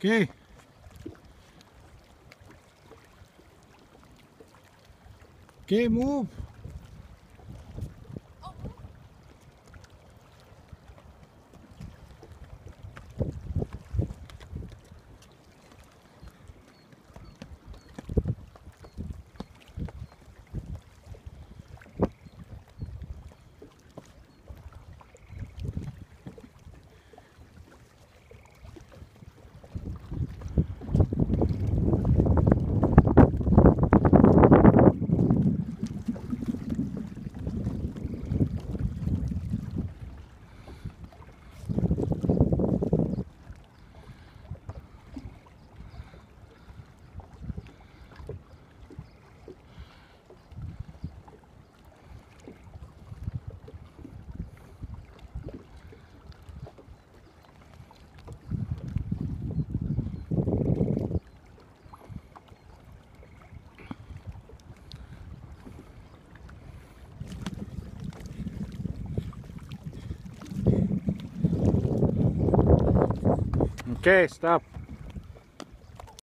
Okay. Okay, move. Okay, stop.